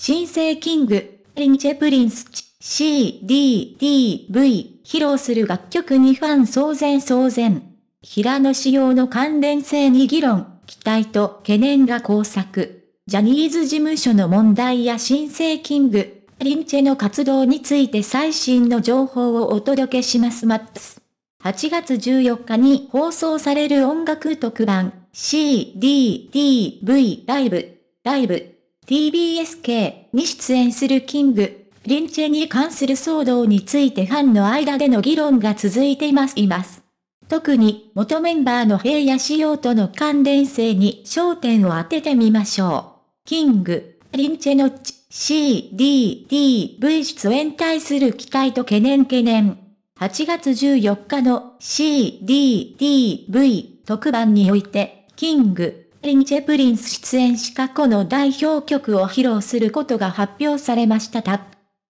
新生キング、リンチェプリンス C, D, D, V 披露する楽曲にファン騒然騒然。平野紫耀の関連性に議論、期待と懸念が交錯。ジャニーズ事務所の問題や新生 King & Prince の活動について最新の情報をお届けしますマックス。8月14日に放送される音楽特番 CDTV ライブ、ライブ、TBSK に出演するキング、リンチェに関する騒動についてファンの間での議論が続いていますいます。特に元メンバーの平野紫耀との関連性に焦点を当ててみましょう。 King & Prince の CDTV 出演に対する期待と懸念。8月14日の C, D, D, V 特番において、 King & Prince が出演し過去の代表曲を披露することが発表されました。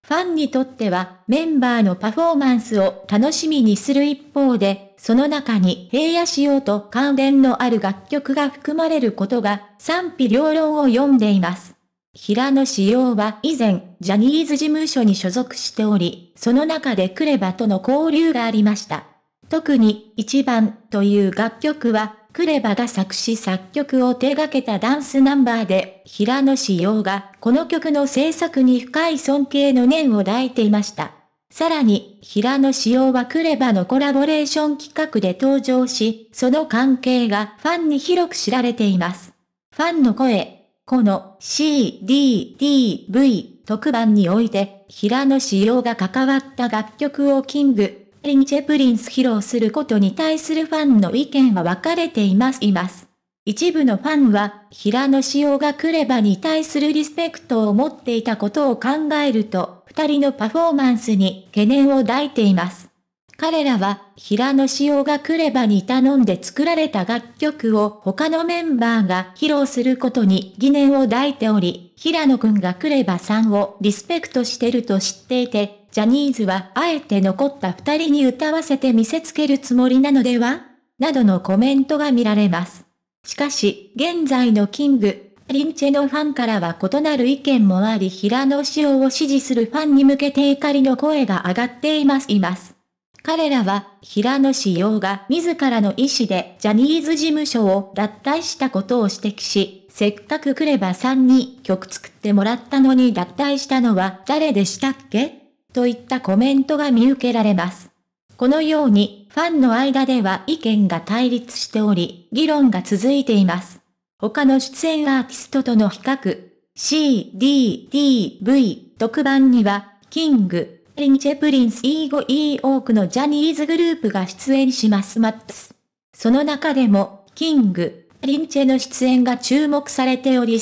ファンにとってはメンバーのパフォーマンスを楽しみにする一方で、その中に平野仕様と関連のある楽曲が含まれることが賛否両論を読んでいます。平野仕様は以前、ジャニーズ事務所に所属しており、その中でクレバとの交流がありました。特に、一番という楽曲は、クレバが作詞作曲を手掛けたダンスナンバーで、平野志陽がこの曲の制作に深い尊敬の念を抱いていました。さらに、平野紫耀は KREVA のコラボレーション企画で登場し、その関係がファンに広く知られています。ファンの声、この C, D, D, V 特番において、平野紫耀が関わった楽曲を King & Prince が披露することに対するファンの意見は分かれていますいます。一部のファンは、平野紫耀が KREVA に対するリスペクトを持っていたことを考えると、二人のパフォーマンスに懸念を抱いています。彼らは、平野紫耀がクレバに頼んで作られた楽曲を他のメンバーが披露することに疑念を抱いており、平野くんがクレバさんをリスペクトしてると知っていて、ジャニーズはあえて残った二人に歌わせて見せつけるつもりなのでは？などのコメントが見られます。しかし、現在のキング、リンチェのファンからは異なる意見もあり平野紫耀を支持するファンに向けて怒りの声が上がっていますいます。彼らは、平野紫耀が自らの意思でジャニーズ事務所を脱退したことを指摘し、せっかく KREVA さんに曲作ってもらったのに脱退したのは誰でしたっけ？といったコメントが見受けられます。このように、ファンの間では意見が対立しており、議論が続いています。他の出演アーティストとの比較、C, D, D, V 特番には、キング、リンチェプリンス E5 E 多くのジャニーズグループが出演しますマックス。その中でも、 King & Prince の出演が注目されており、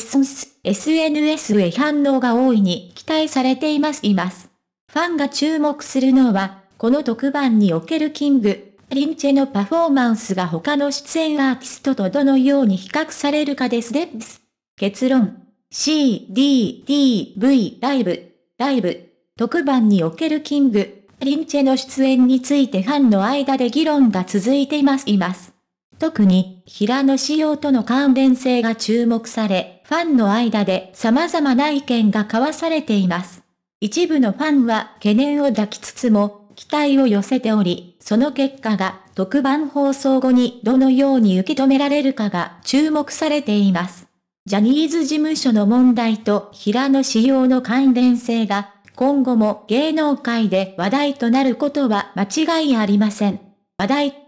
SNS へ反応が大いに期待されていますいます。ファンが注目するのは、この特番における King & Prince のパフォーマンスが他の出演アーティストとどのように比較されるかですです。結論。 CDTV ライブ、ライブ。特番における King & Prince の出演についてファンの間で議論が続いていますいます。特に、平野仕様との関連性が注目され、ファンの間で様々な意見が交わされています。一部のファンは懸念を抱きつつも、期待を寄せており、その結果が特番放送後にどのように受け止められるかが注目されています。ジャニーズ事務所の問題と平野仕様の関連性が今後も芸能界で話題となることは間違いありません。話題